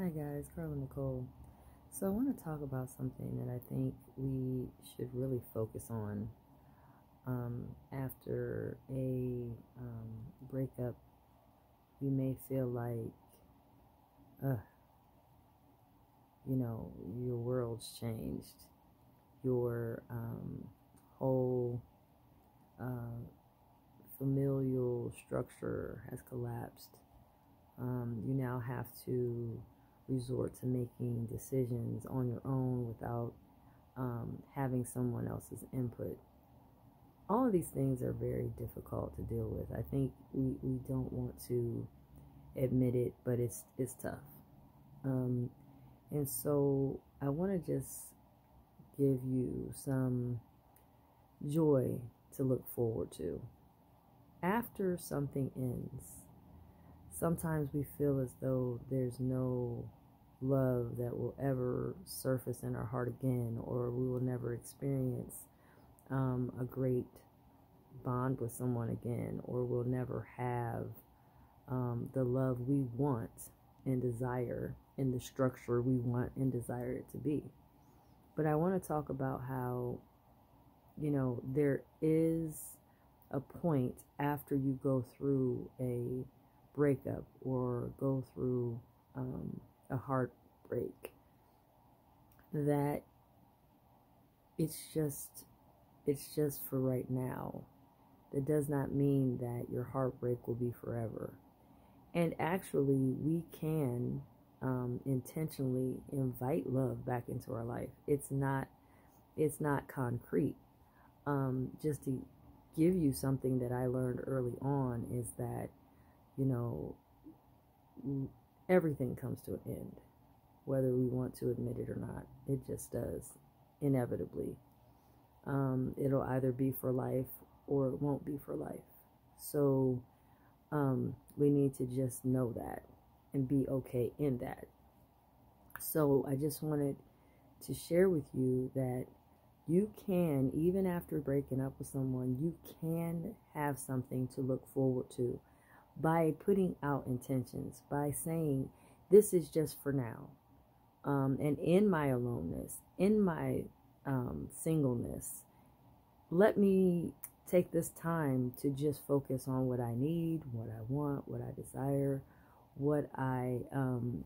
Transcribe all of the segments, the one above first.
Hi guys, Carla Nicole. So I want to talk about something that I think we should really focus on um, after a um, breakup. You may feel like, uh, you know, your world's changed, your um, whole uh, familial structure has collapsed. Um, you now have to resort to making decisions on your own without um, having someone else's input. All of these things are very difficult to deal with. I think we, we don't want to admit it, but it's it's tough. Um, and so I want to just give you some joy to look forward to. After something ends, sometimes we feel as though there's no love that will ever surface in our heart again, or we will never experience um, a great bond with someone again, or we'll never have um, the love we want and desire in the structure we want and desire it to be. But I want to talk about how, you know, there is a point after you go through a breakup or go through um, a heartbreak that it's just it's just for right now. That does not mean that your heartbreak will be forever. And actually we can um, intentionally invite love back into our life. It's not it's not concrete. Um, just to give you something that i learned early on is that you know everything comes to an end, whether we want to admit it or not. It just does, inevitably. Um, it'll either be for life or it won't be for life. So um, we need to just know that and be okay in that. So I just wanted to share with you that you can, even after breaking up with someone, you can have something to look forward to by putting out intentions, by saying, This is just for now. Um, and in my aloneness, in my um, singleness, let me take this time to just focus on what I need, what I want, what I desire, what I um,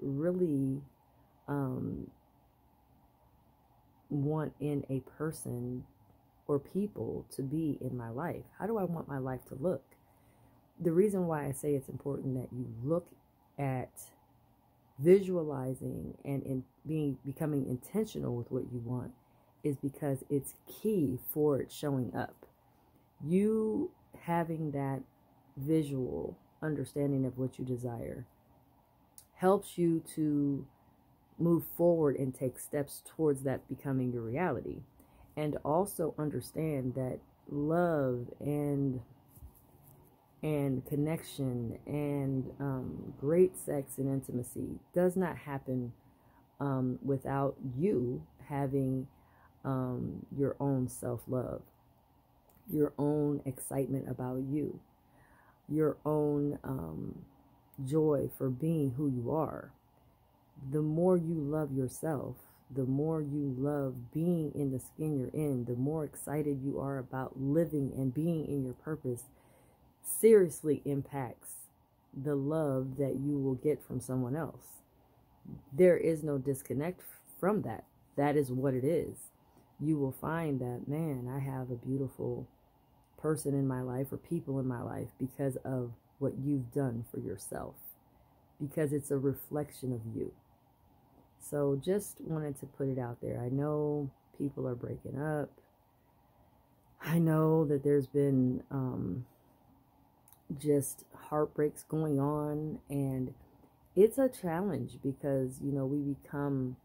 really um, want in a person or people to be in my life. How do I want my life to look? The reason why I say it's important that you look at visualizing and in being becoming intentional with what you want is because it's key for it showing up. You having that visual understanding of what you desire helps you to move forward and take steps towards that becoming your reality. And also understand that love and and connection and um, great sex and intimacy does not happen um, without you having um, your own self love, your own excitement about you, your own um, joy for being who you are. The more you love yourself, the more you love being in the skin you're in, the more excited you are about living and being in your purpose seriously impacts the love that you will get from someone else. There is no disconnect from that. That is what it is. You will find that, man, I have a beautiful person in my life or people in my life because of what you've done for yourself, because it's a reflection of you. So just wanted to put it out there. I know people are breaking up. I know that there's been um, just heartbreaks going on. And it's a challenge because you know we become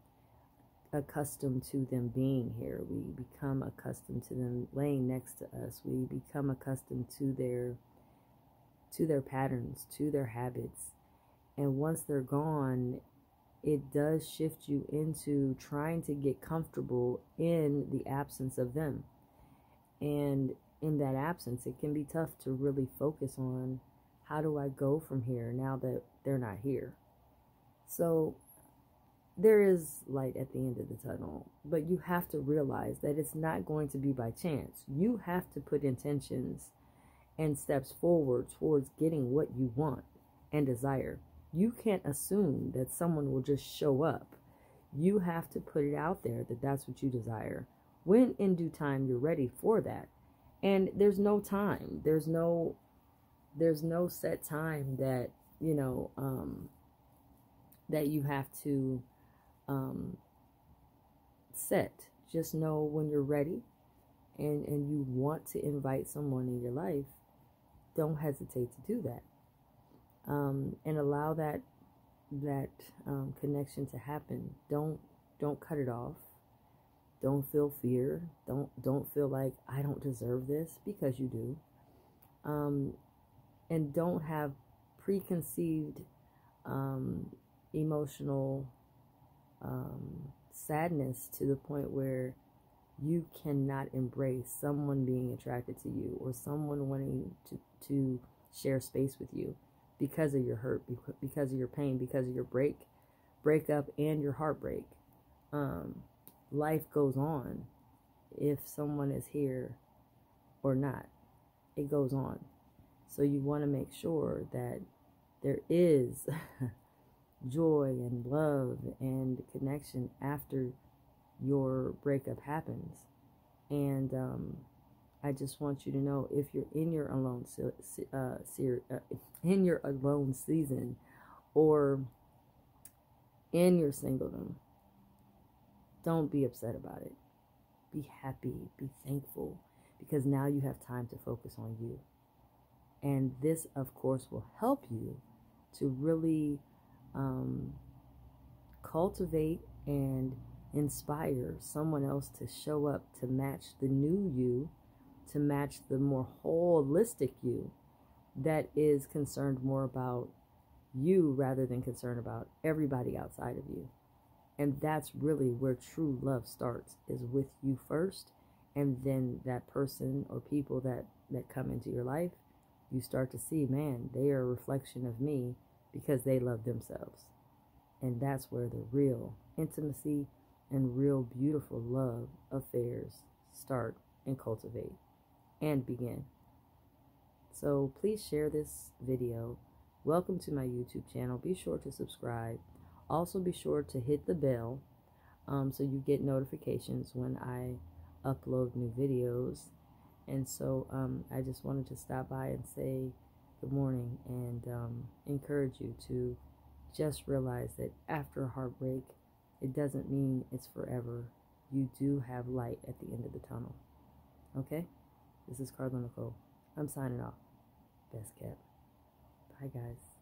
accustomed to them being here. We become accustomed to them laying next to us. We become accustomed to their to their patterns to their habits. And once they're gone it does shift you into trying to get comfortable in the absence of them. And in that absence, it can be tough to really focus on how do I go from here now that they're not here. So there is light at the end of the tunnel, but you have to realize that it's not going to be by chance. You have to put intentions and steps forward towards getting what you want and desire. You can't assume that someone will just show up. You have to put it out there that that's what you desire. When in due time you're ready for that. And there's no time. There's no there's no set time that, you know, um that you have to um set. Just know when you're ready and and you want to invite someone in your life, don't hesitate to do that um, and allow that that um, connection to happen. Don't don't cut it off. Don't feel fear. Don't don't feel like I don't deserve this because you do. Um, and don't have preconceived um, emotional um, sadness to the point where you cannot embrace someone being attracted to you or someone wanting to, to share space with you because of your hurt, because of your pain, because of your break, breakup, and your heartbreak. Um, life goes on if someone is here or not. It goes on. So you want to make sure that there is joy and love and connection after your breakup happens. And um, I just want you to know if you're in your alone uh, uh, in your alone season or in your singledom, don't be upset about it. Be happy, be thankful, because now you have time to focus on you. And this, of course, will help you to really um, cultivate and inspire someone else to show up to match the new you to match the more holistic you that is concerned more about you rather than concerned about everybody outside of you. And that's really where true love starts is with you first and then that person or people that that come into your life, you start to see, man, they are a reflection of me because they love themselves. And that's where the real intimacy and real beautiful love affairs start and cultivate and begin. So please share this video. Welcome to my YouTube channel. Be sure to subscribe. Also be sure to hit the bell um, so you get notifications when I upload new videos. And so um, I just wanted to stop by and say good morning and um, encourage you to just realize that after a heartbreak, it doesn't mean it's forever. You do have light at the end of the tunnel. Okay? This is Carla Nicole. I'm signing off. Best kept. Bye, guys.